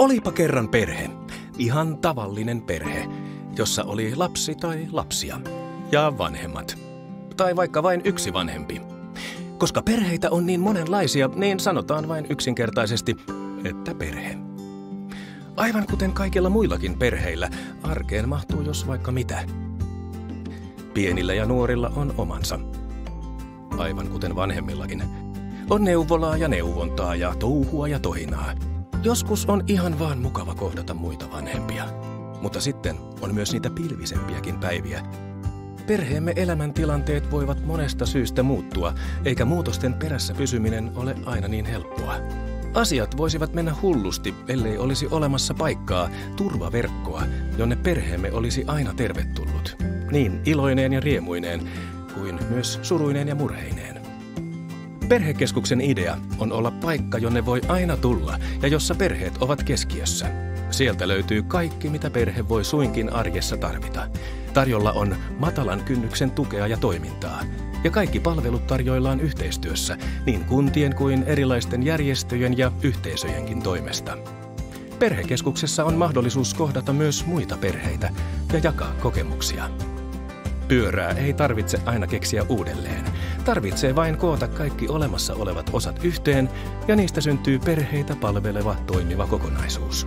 Olipa kerran perhe, ihan tavallinen perhe, jossa oli lapsi tai lapsia ja vanhemmat. Tai vaikka vain yksi vanhempi. Koska perheitä on niin monenlaisia, niin sanotaan vain yksinkertaisesti, että perhe. Aivan kuten kaikilla muillakin perheillä, arkeen mahtuu jos vaikka mitä. Pienillä ja nuorilla on omansa. Aivan kuten vanhemmillakin. On neuvolaa ja neuvontaa ja touhua ja tohinaa. Joskus on ihan vaan mukava kohdata muita vanhempia. Mutta sitten on myös niitä pilvisempiäkin päiviä. Perheemme elämäntilanteet voivat monesta syystä muuttua, eikä muutosten perässä pysyminen ole aina niin helppoa. Asiat voisivat mennä hullusti, ellei olisi olemassa paikkaa, turvaverkkoa, jonne perheemme olisi aina tervetullut. Niin iloineen ja riemuineen, kuin myös suruineen ja murheineen. Perhekeskuksen idea on olla paikka, jonne voi aina tulla ja jossa perheet ovat keskiössä. Sieltä löytyy kaikki, mitä perhe voi suinkin arjessa tarvita. Tarjolla on matalan kynnyksen tukea ja toimintaa. Ja kaikki palvelut tarjoillaan yhteistyössä, niin kuntien kuin erilaisten järjestöjen ja yhteisöjenkin toimesta. Perhekeskuksessa on mahdollisuus kohdata myös muita perheitä ja jakaa kokemuksia. Pyörää ei tarvitse aina keksiä uudelleen. Tarvitsee vain koota kaikki olemassa olevat osat yhteen ja niistä syntyy perheitä palveleva toimiva kokonaisuus.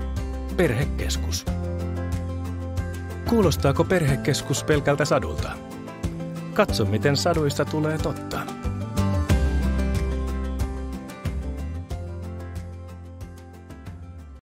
Perhekeskus. Kuulostaako perhekeskus pelkältä sadulta? Katso, miten saduista tulee totta.